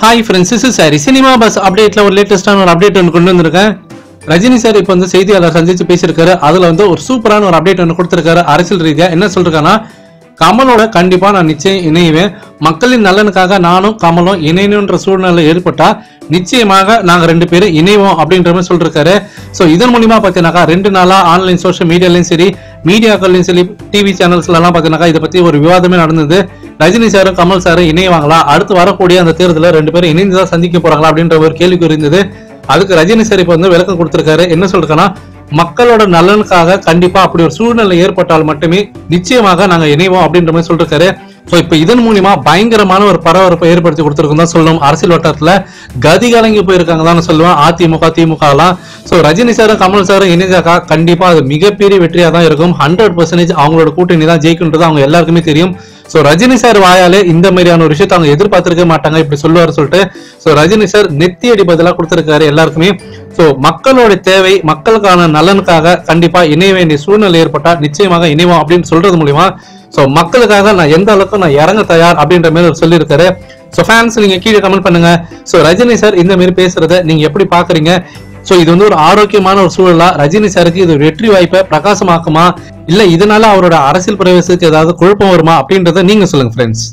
Hi friends இஸ் சாரி cinema buzz அப்டேட்டில் ஒரு லேட்டஸ்டான ஒரு அப்டேட் ஒன்று கொண்டு வந்திருக்கேன். ரஜினி சார் இப்போ வந்து செய்தியாளர் சந்திச்சு பேசியிருக்காரு. அதில் வந்து ஒரு சூப்பரான ஒரு அப்டேட் ஒன்று கொடுத்துருக்காரு. அரசியல் ரீதியாக என்ன சொல்றாங்கன்னா கமலோட கண்டிப்பாக நான் நிச்சயம் இணைவேன். மக்களின் நலனுக்காக நானும் கமலும் இணையணுன்ற சூழ்நிலை ஏற்பட்டால் நிச்சயமாக நாங்கள் ரெண்டு பேரும் இணைவோம் அப்படின்ற மாதிரி சொல்லிருக்காரு. ஸோ இதன் மூலிமா பார்த்தீங்கன்னாக்கா ரெண்டு நாளாக ஆன்லைன் சோஷியல் மீடியாலையும் சரி மீடியாக்கள்லையும் சரி டிவி சேனல்ஸ்லலாம் பார்த்தீங்கன்னாக்கா இதை பற்றி ஒரு விவாதமே நடந்தது. ரஜினி சாரும் கமல் சாரும் இணைவாங்களா? அடுத்து வரக்கூடிய அந்த தேர்தலில் ரெண்டு பேரும் இணைந்து தான் சந்திக்க போறாங்களா அப்படின்ற ஒரு கேள்வி இருந்தது. அதுக்கு ரஜினி சார் இப்போ வந்து விளக்கம் கொடுத்திருக்காரு. என்ன சொல்றேன்னா மக்களோட நலனுக்காக கண்டிப்பா அப்படி ஒரு சூழ்நிலை ஏற்பட்டால் மட்டுமே நிச்சயமாக நாங்க இணைவோம் அப்படின்ற மாதிரி சொல்லிருக்காரு. ஸோ இப்போ இதன் மூலியமா பயங்கரமான ஒரு பரபரப்பை ஏற்படுத்தி கொடுத்துருக்கோம் தான் சொல்லணும். அரசியல் வட்டாரத்தில் கதி கலங்கி போயிருக்காங்க தான் சொல்லுவேன் அதிமுக திமுகலாம். ஸோ ரஜினி சாரும் கமல் சாரும் இணைஞ்சாக்கா கண்டிப்பாக அது மிகப்பெரிய வெற்றியாக தான் இருக்கும். ஹண்ட்ரட் பர்சன்டேஜ் அவங்களோட கூட்டணி தான் ஜெயிக்கின்றது அவங்க எல்லாருக்குமே தெரியும். ஸோ ரஜினி சார் வாயாலே இந்த மாதிரியான ஒரு விஷயத்த அவங்க எதிர்பார்த்திருக்க மாட்டாங்க. இப்படி சொல்லுவாரு சொல்லிட்டு ஸோ ரஜினி சார் நெத்தி அடி பதிலாக கொடுத்திருக்காரு எல்லாருக்குமே. ஸோ மக்களோட தேவை மக்களுக்கான நலனுக்காக கண்டிப்பா இணைய வேண்டிய சூழ்நிலை ஏற்பட்டா நிச்சயமாக இணைவோம் அப்படின்னு சொல்றது மூலியமா ஸோ மக்களுக்காக நான் எந்த அளவுக்கு நான் இறங்க தயார் அப்படின்ற மாதிரி அவர் சொல்லியிருக்காரு. ஸோ ஃபேன்ஸ் நீங்க கீழே கமெண்ட் பண்ணுங்க. ஸோ ரஜினி சார் இந்த மாதிரி பேசுறத நீங்க எப்படி பாக்குறீங்க? ஸோ இது வந்து ஒரு ஆரோக்கியமான ஒரு சூழலா ரஜினி சாருக்கு இது ஒரு வெற்றி வாய்ப்பை பிரகாசமாக்குமா? இல்ல இதனால அவரோட அரசியல் பிரவேசத்துக்கு ஏதாவது குழப்பம் வருமா அப்படின்றத நீங்க சொல்லுங்க ஃப்ரெண்ட்ஸ்